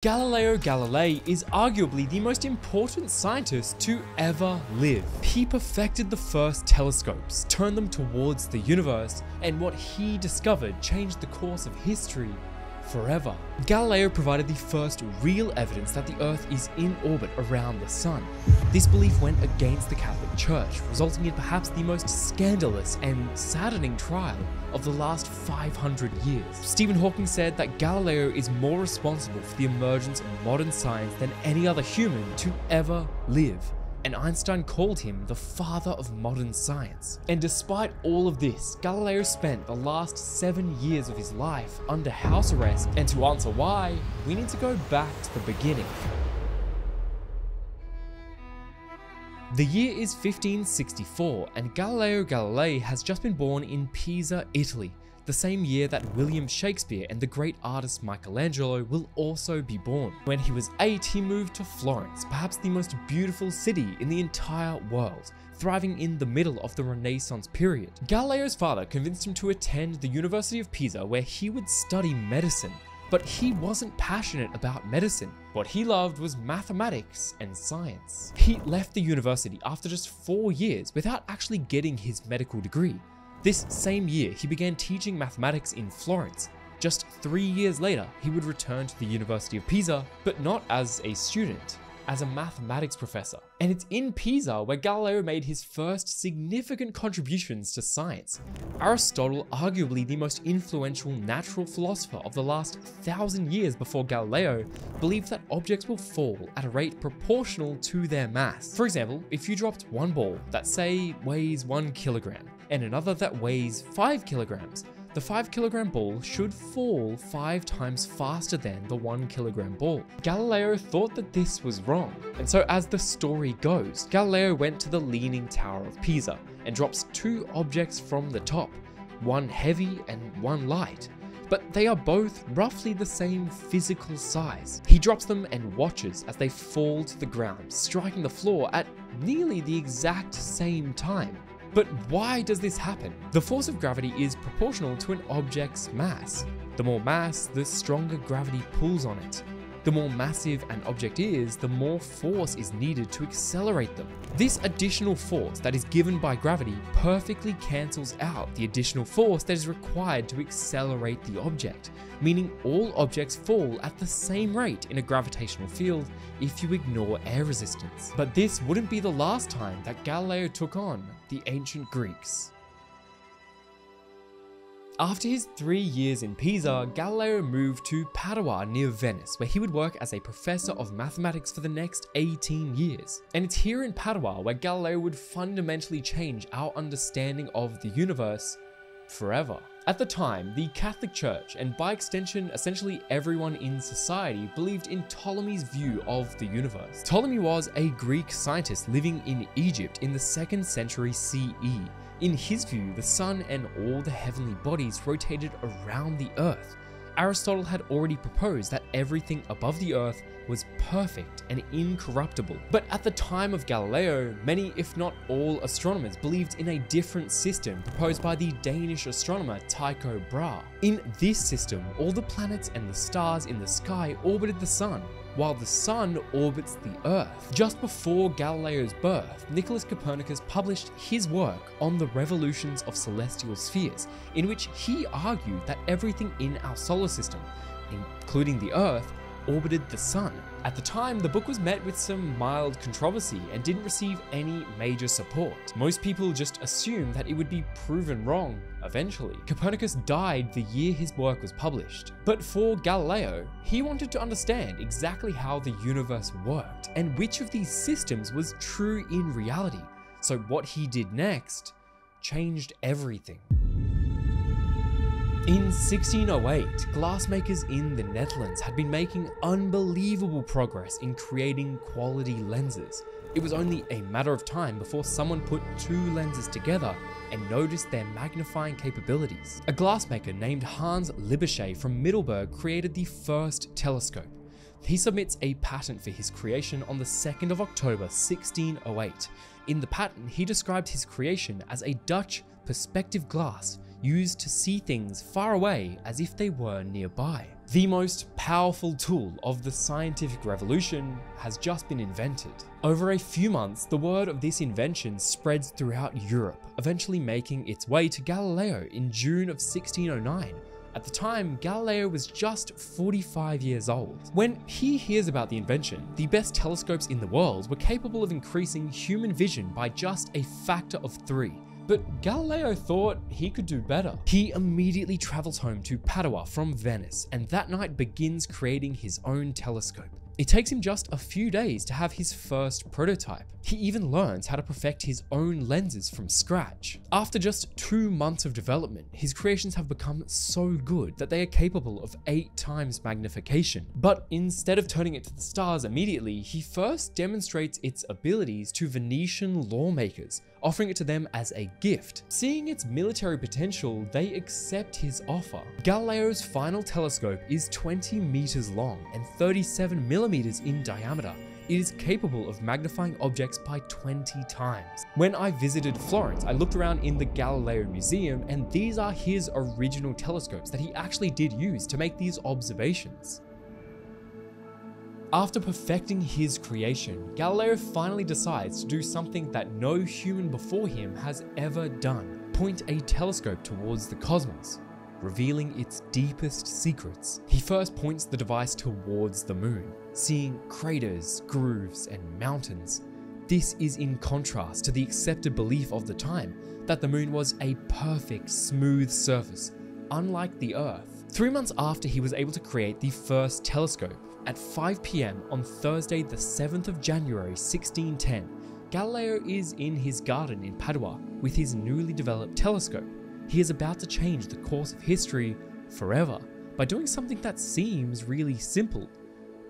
Galileo Galilei is arguably the most important scientist to ever live. He perfected the first telescopes, turned them towards the universe, and what he discovered changed the course of history forever. Galileo provided the first real evidence that the Earth is in orbit around the Sun. This belief went against the Catholic Church, resulting in perhaps the most scandalous and saddening trial of the last 500 years. Stephen Hawking said that Galileo is more responsible for the emergence of modern science than any other human to ever live and Einstein called him the father of modern science. And despite all of this, Galileo spent the last seven years of his life under house arrest, and to answer why, we need to go back to the beginning. The year is 1564, and Galileo Galilei has just been born in Pisa, Italy, the same year that William Shakespeare and the great artist Michelangelo will also be born. When he was 8, he moved to Florence, perhaps the most beautiful city in the entire world, thriving in the middle of the Renaissance period. Galileo's father convinced him to attend the University of Pisa where he would study medicine. But he wasn't passionate about medicine. What he loved was mathematics and science. He left the university after just four years without actually getting his medical degree. This same year, he began teaching mathematics in Florence. Just three years later, he would return to the University of Pisa, but not as a student, as a mathematics professor. And it's in Pisa where Galileo made his first significant contributions to science. Aristotle, arguably the most influential natural philosopher of the last thousand years before Galileo, believed that objects will fall at a rate proportional to their mass. For example, if you dropped one ball that say weighs one kilogram, and another that weighs 5 kilograms. The 5 kilogram ball should fall 5 times faster than the 1 kilogram ball. Galileo thought that this was wrong, and so as the story goes, Galileo went to the Leaning Tower of Pisa and drops two objects from the top, one heavy and one light but they are both roughly the same physical size. He drops them and watches as they fall to the ground, striking the floor at nearly the exact same time. But why does this happen? The force of gravity is proportional to an object's mass. The more mass, the stronger gravity pulls on it. The more massive an object is, the more force is needed to accelerate them. This additional force that is given by gravity perfectly cancels out the additional force that is required to accelerate the object, meaning all objects fall at the same rate in a gravitational field if you ignore air resistance. But this wouldn't be the last time that Galileo took on the ancient Greeks. After his three years in Pisa, Galileo moved to Padua near Venice, where he would work as a professor of mathematics for the next 18 years. And it's here in Padua where Galileo would fundamentally change our understanding of the universe forever. At the time, the Catholic Church, and by extension, essentially everyone in society, believed in Ptolemy's view of the universe. Ptolemy was a Greek scientist living in Egypt in the 2nd century CE, in his view, the sun and all the heavenly bodies rotated around the earth. Aristotle had already proposed that everything above the earth was perfect and incorruptible. But at the time of Galileo, many, if not all, astronomers believed in a different system proposed by the Danish astronomer Tycho Brahe. In this system, all the planets and the stars in the sky orbited the sun, while the sun orbits the Earth. Just before Galileo's birth, Nicholas Copernicus published his work on the revolutions of celestial spheres, in which he argued that everything in our solar system, including the Earth, orbited the sun. At the time, the book was met with some mild controversy and didn't receive any major support. Most people just assumed that it would be proven wrong eventually. Copernicus died the year his work was published. But for Galileo, he wanted to understand exactly how the universe worked and which of these systems was true in reality. So what he did next changed everything. In 1608, glassmakers in the Netherlands had been making unbelievable progress in creating quality lenses. It was only a matter of time before someone put two lenses together and noticed their magnifying capabilities. A glassmaker named Hans Lippershey from Middelburg created the first telescope. He submits a patent for his creation on the 2nd of October 1608. In the patent, he described his creation as a Dutch perspective glass used to see things far away as if they were nearby. The most powerful tool of the scientific revolution has just been invented. Over a few months, the word of this invention spreads throughout Europe, eventually making its way to Galileo in June of 1609. At the time, Galileo was just 45 years old. When he hears about the invention, the best telescopes in the world were capable of increasing human vision by just a factor of three. But Galileo thought he could do better. He immediately travels home to Padua from Venice and that night begins creating his own telescope. It takes him just a few days to have his first prototype. He even learns how to perfect his own lenses from scratch. After just two months of development, his creations have become so good that they are capable of eight times magnification. But instead of turning it to the stars immediately, he first demonstrates its abilities to Venetian lawmakers, offering it to them as a gift. Seeing its military potential, they accept his offer. Galileo's final telescope is 20 meters long and 37 millimeters in diameter. It is capable of magnifying objects by 20 times. When I visited Florence, I looked around in the Galileo Museum and these are his original telescopes that he actually did use to make these observations. After perfecting his creation, Galileo finally decides to do something that no human before him has ever done. Point a telescope towards the cosmos, revealing its deepest secrets. He first points the device towards the moon, seeing craters, grooves, and mountains. This is in contrast to the accepted belief of the time that the moon was a perfect, smooth surface, unlike the Earth. Three months after he was able to create the first telescope, at 5 pm on Thursday, the 7th of January 1610, Galileo is in his garden in Padua with his newly developed telescope. He is about to change the course of history forever by doing something that seems really simple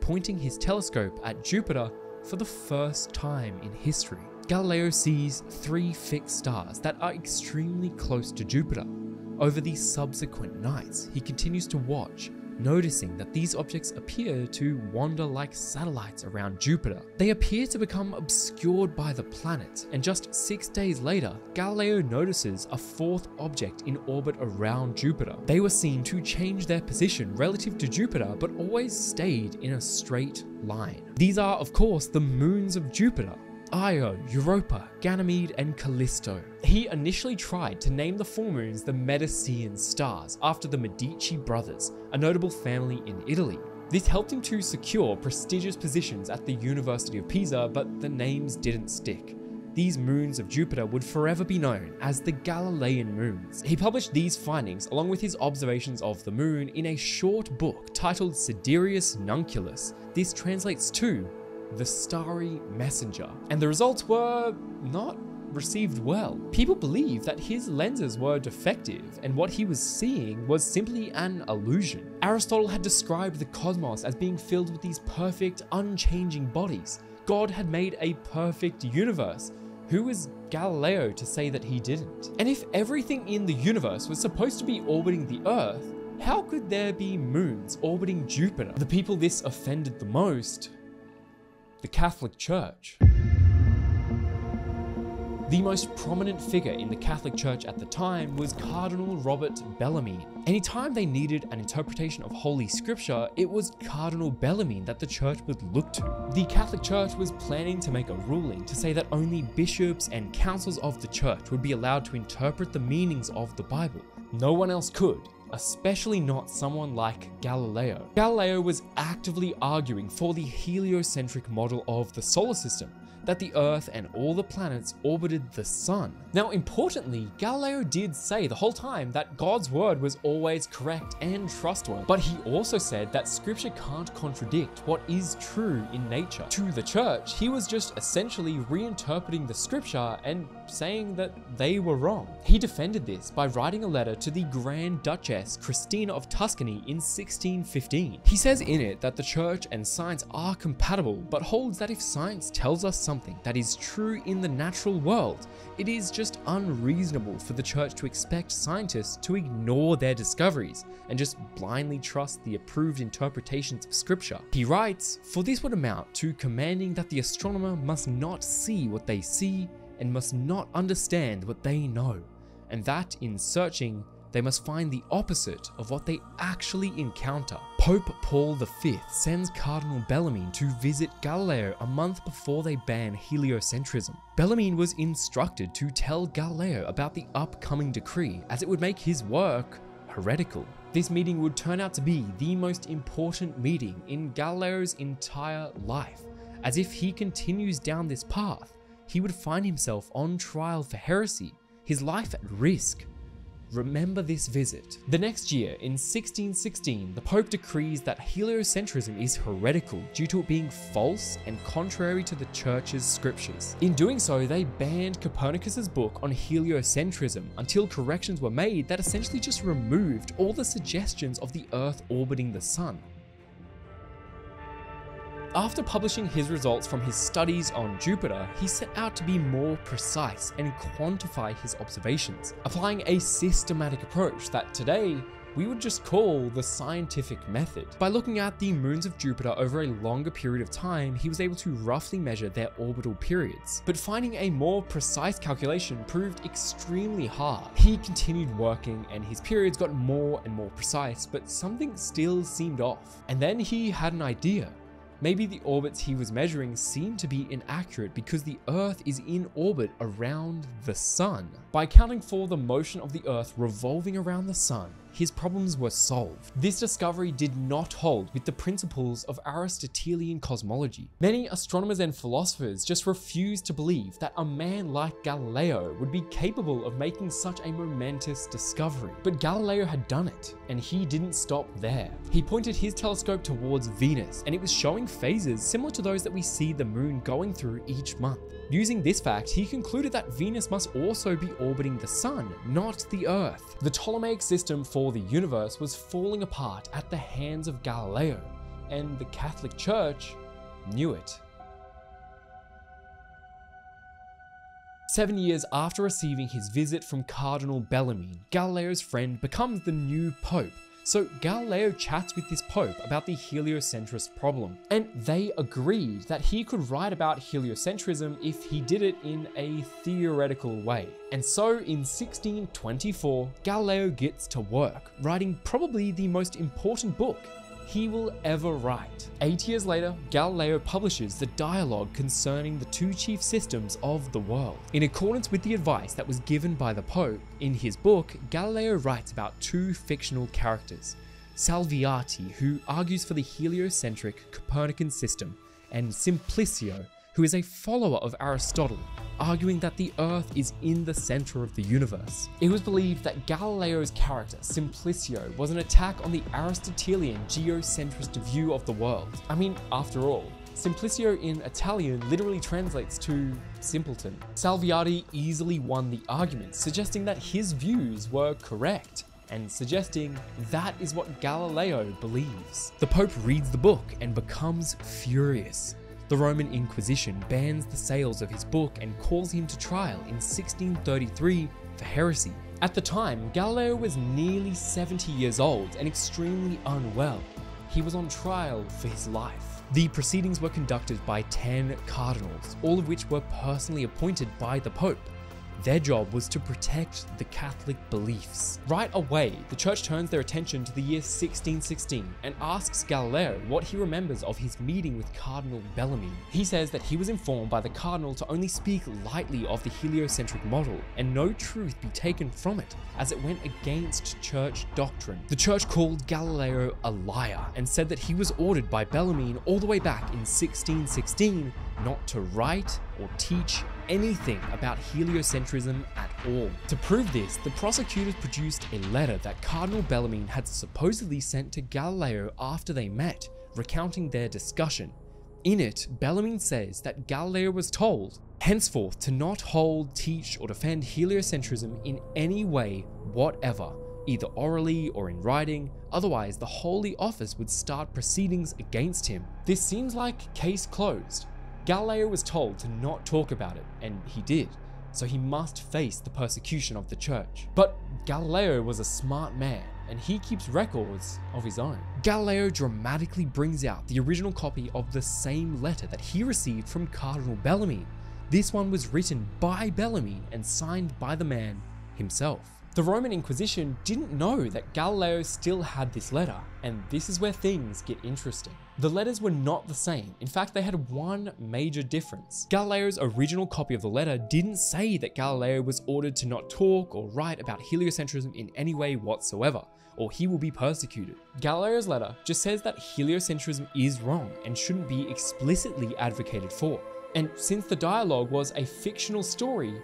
pointing his telescope at Jupiter for the first time in history. Galileo sees three fixed stars that are extremely close to Jupiter. Over the subsequent nights, he continues to watch noticing that these objects appear to wander like satellites around Jupiter. They appear to become obscured by the planet, and just six days later, Galileo notices a fourth object in orbit around Jupiter. They were seen to change their position relative to Jupiter, but always stayed in a straight line. These are, of course, the moons of Jupiter, Io, Europa, Ganymede, and Callisto. He initially tried to name the full moons the Medicean stars after the Medici brothers, a notable family in Italy. This helped him to secure prestigious positions at the University of Pisa, but the names didn't stick. These moons of Jupiter would forever be known as the Galilean moons. He published these findings along with his observations of the moon in a short book titled Sidereus Nuncius. This translates to the Starry Messenger, and the results were not received well. People believe that his lenses were defective and what he was seeing was simply an illusion. Aristotle had described the cosmos as being filled with these perfect, unchanging bodies. God had made a perfect universe. Who was Galileo to say that he didn't? And if everything in the universe was supposed to be orbiting the Earth, how could there be moons orbiting Jupiter? The people this offended the most the Catholic Church. The most prominent figure in the Catholic Church at the time was Cardinal Robert Bellarmine. Anytime they needed an interpretation of Holy Scripture, it was Cardinal Bellarmine that the church would look to. The Catholic Church was planning to make a ruling to say that only bishops and councils of the church would be allowed to interpret the meanings of the Bible. No one else could, especially not someone like Galileo. Galileo was actively arguing for the heliocentric model of the solar system, that the Earth and all the planets orbited the Sun. Now, importantly, Galileo did say the whole time that God's word was always correct and trustworthy, but he also said that scripture can't contradict what is true in nature. To the church, he was just essentially reinterpreting the scripture and saying that they were wrong. He defended this by writing a letter to the Grand Duchess Christina of Tuscany in 1615. He says in it that the church and science are compatible, but holds that if science tells us something something that is true in the natural world, it is just unreasonable for the church to expect scientists to ignore their discoveries and just blindly trust the approved interpretations of scripture. He writes, For this would amount to commanding that the astronomer must not see what they see and must not understand what they know, and that in searching they must find the opposite of what they actually encounter. Pope Paul V sends Cardinal Bellarmine to visit Galileo a month before they ban heliocentrism. Bellarmine was instructed to tell Galileo about the upcoming decree as it would make his work heretical. This meeting would turn out to be the most important meeting in Galileo's entire life, as if he continues down this path, he would find himself on trial for heresy, his life at risk. Remember this visit. The next year, in 1616, the Pope decrees that heliocentrism is heretical due to it being false and contrary to the Church's scriptures. In doing so, they banned Copernicus's book on heliocentrism until corrections were made that essentially just removed all the suggestions of the Earth orbiting the Sun. After publishing his results from his studies on Jupiter, he set out to be more precise and quantify his observations, applying a systematic approach that today we would just call the scientific method. By looking at the moons of Jupiter over a longer period of time, he was able to roughly measure their orbital periods. But finding a more precise calculation proved extremely hard. He continued working and his periods got more and more precise, but something still seemed off. And then he had an idea. Maybe the orbits he was measuring seemed to be inaccurate because the Earth is in orbit around the Sun. By accounting for the motion of the Earth revolving around the Sun, his problems were solved. This discovery did not hold with the principles of Aristotelian cosmology. Many astronomers and philosophers just refused to believe that a man like Galileo would be capable of making such a momentous discovery. But Galileo had done it, and he didn't stop there. He pointed his telescope towards Venus, and it was showing phases similar to those that we see the moon going through each month. Using this fact, he concluded that Venus must also be orbiting the Sun, not the Earth. The Ptolemaic system the universe was falling apart at the hands of Galileo, and the Catholic Church knew it. Seven years after receiving his visit from Cardinal Bellarmine, Galileo's friend becomes the new Pope, so Galileo chats with this pope about the heliocentrist problem, and they agreed that he could write about heliocentrism if he did it in a theoretical way. And so in 1624, Galileo gets to work, writing probably the most important book he will ever write. Eight years later, Galileo publishes the dialogue concerning the two chief systems of the world. In accordance with the advice that was given by the Pope, in his book, Galileo writes about two fictional characters, Salviati, who argues for the heliocentric Copernican system, and Simplicio, who is a follower of Aristotle, arguing that the Earth is in the center of the universe. It was believed that Galileo's character, Simplicio, was an attack on the Aristotelian geocentrist view of the world. I mean, after all, Simplicio in Italian literally translates to simpleton. Salviati easily won the argument, suggesting that his views were correct and suggesting that is what Galileo believes. The Pope reads the book and becomes furious. The Roman Inquisition bans the sales of his book and calls him to trial in 1633 for heresy. At the time, Galileo was nearly 70 years old and extremely unwell. He was on trial for his life. The proceedings were conducted by 10 cardinals, all of which were personally appointed by the Pope. Their job was to protect the Catholic beliefs. Right away, the church turns their attention to the year 1616 and asks Galileo what he remembers of his meeting with Cardinal Bellarmine. He says that he was informed by the cardinal to only speak lightly of the heliocentric model and no truth be taken from it, as it went against church doctrine. The church called Galileo a liar and said that he was ordered by Bellarmine all the way back in 1616 not to write or teach anything about heliocentrism at all. To prove this, the prosecutors produced a letter that Cardinal Bellarmine had supposedly sent to Galileo after they met, recounting their discussion. In it, Bellarmine says that Galileo was told, henceforth, to not hold, teach, or defend heliocentrism in any way whatever, either orally or in writing, otherwise the Holy Office would start proceedings against him. This seems like case closed, Galileo was told to not talk about it, and he did, so he must face the persecution of the church. But Galileo was a smart man, and he keeps records of his own. Galileo dramatically brings out the original copy of the same letter that he received from Cardinal Bellarmine. This one was written by Bellarmine and signed by the man himself. The Roman Inquisition didn't know that Galileo still had this letter, and this is where things get interesting. The letters were not the same. In fact, they had one major difference. Galileo's original copy of the letter didn't say that Galileo was ordered to not talk or write about heliocentrism in any way whatsoever, or he will be persecuted. Galileo's letter just says that heliocentrism is wrong and shouldn't be explicitly advocated for. And since the dialogue was a fictional story,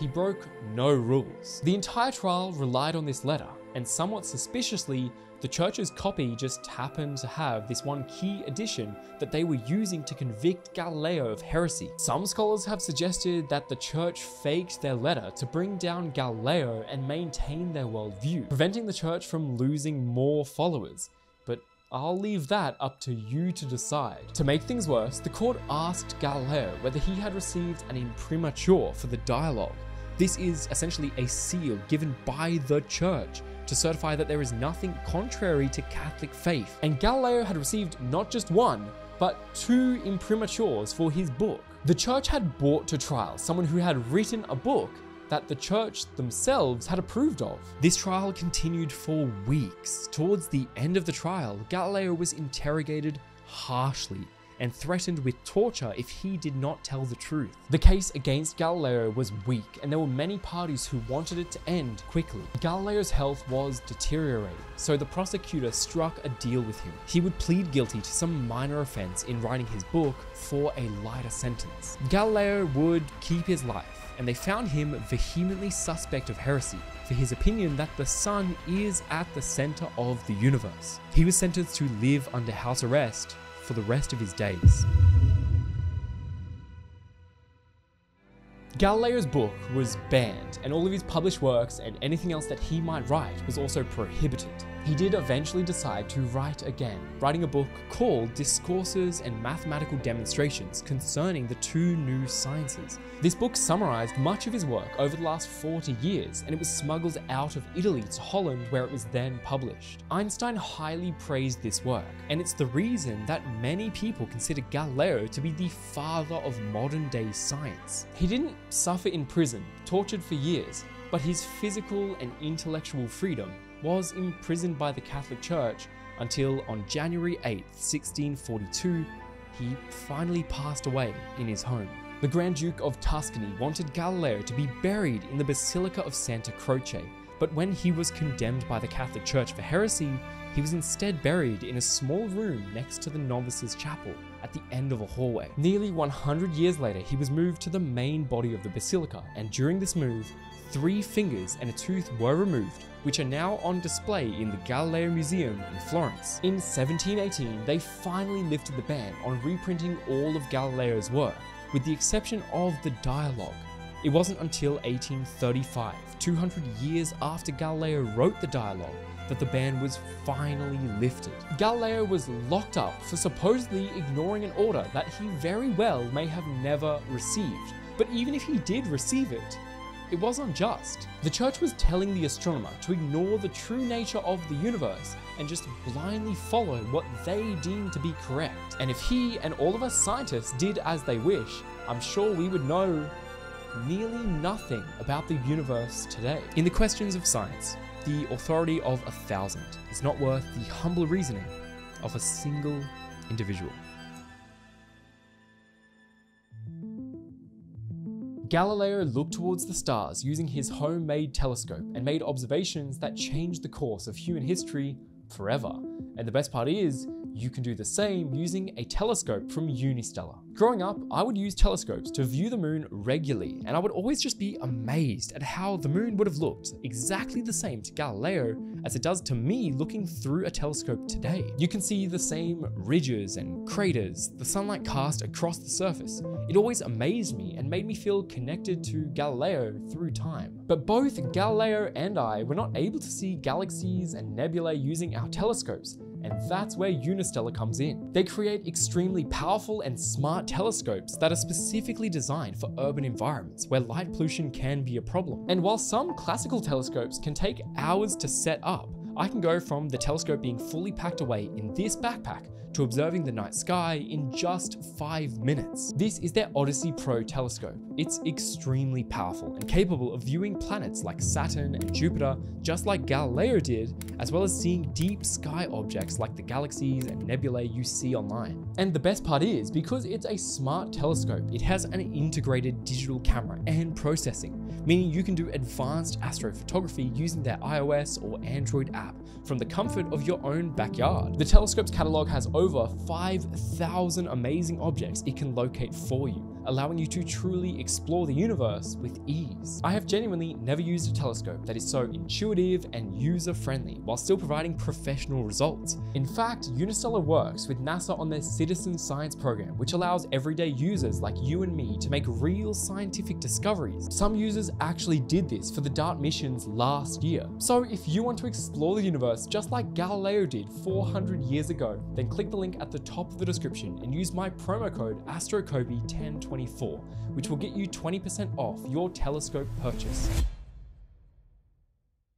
he broke no rules. The entire trial relied on this letter, and somewhat suspiciously, the church's copy just happened to have this one key addition that they were using to convict Galileo of heresy. Some scholars have suggested that the church faked their letter to bring down Galileo and maintain their worldview, preventing the church from losing more followers. But I'll leave that up to you to decide. To make things worse, the court asked Galileo whether he had received an imprimatur for the dialogue. This is essentially a seal given by the church to certify that there is nothing contrary to Catholic faith. And Galileo had received not just one, but two imprimaturs for his book. The church had brought to trial someone who had written a book that the church themselves had approved of. This trial continued for weeks. Towards the end of the trial, Galileo was interrogated harshly and threatened with torture if he did not tell the truth. The case against Galileo was weak, and there were many parties who wanted it to end quickly. Galileo's health was deteriorating, so the prosecutor struck a deal with him. He would plead guilty to some minor offense in writing his book for a lighter sentence. Galileo would keep his life, and they found him vehemently suspect of heresy for his opinion that the sun is at the center of the universe. He was sentenced to live under house arrest for the rest of his days. Galileo's book was banned, and all of his published works and anything else that he might write was also prohibited he did eventually decide to write again, writing a book called Discourses and Mathematical Demonstrations concerning the two new sciences. This book summarized much of his work over the last 40 years, and it was smuggled out of Italy to Holland where it was then published. Einstein highly praised this work, and it's the reason that many people consider Galileo to be the father of modern day science. He didn't suffer in prison, tortured for years, but his physical and intellectual freedom was imprisoned by the Catholic Church until on January 8, 1642, he finally passed away in his home. The Grand Duke of Tuscany wanted Galileo to be buried in the Basilica of Santa Croce, but when he was condemned by the Catholic Church for heresy, he was instead buried in a small room next to the novices' chapel at the end of a hallway. Nearly 100 years later, he was moved to the main body of the basilica, and during this move, three fingers and a tooth were removed, which are now on display in the Galileo Museum in Florence. In 1718, they finally lifted the ban on reprinting all of Galileo's work, with the exception of the dialogue. It wasn't until 1835, 200 years after Galileo wrote the dialogue, that the ban was finally lifted. Galileo was locked up for supposedly ignoring an order that he very well may have never received. But even if he did receive it, it was unjust. The church was telling the astronomer to ignore the true nature of the universe and just blindly follow what they deemed to be correct. And if he and all of us scientists did as they wish, I'm sure we would know nearly nothing about the universe today. In the questions of science, the authority of a thousand is not worth the humble reasoning of a single individual. Galileo looked towards the stars using his homemade telescope and made observations that changed the course of human history forever. And the best part is, you can do the same using a telescope from Unistellar. Growing up, I would use telescopes to view the moon regularly, and I would always just be amazed at how the moon would have looked exactly the same to Galileo as it does to me looking through a telescope today. You can see the same ridges and craters, the sunlight cast across the surface. It always amazed me and made me feel connected to Galileo through time. But both Galileo and I were not able to see galaxies and nebulae using our telescopes, and that's where Unistellar comes in. They create extremely powerful and smart telescopes that are specifically designed for urban environments where light pollution can be a problem. And while some classical telescopes can take hours to set up, I can go from the telescope being fully packed away in this backpack to observing the night sky in just 5 minutes. This is their Odyssey Pro telescope. It's extremely powerful and capable of viewing planets like Saturn and Jupiter just like Galileo did, as well as seeing deep sky objects like the galaxies and nebulae you see online. And the best part is, because it's a smart telescope, it has an integrated digital camera and processing, meaning you can do advanced astrophotography using their iOS or Android app from the comfort of your own backyard. The telescope's catalog has over 5,000 amazing objects it can locate for you, allowing you to truly explore the universe with ease. I have genuinely never used a telescope that is so intuitive and user-friendly while still providing professional results. In fact, Unistellar works with NASA on their Citizen Science program, which allows everyday users like you and me to make real scientific discoveries. Some users actually did this for the DART missions last year. So if you want to explore the universe just like Galileo did 400 years ago, then click the link at the top of the description and use my promo code AstroKobi1024, which will get you 20% off your telescope purchase.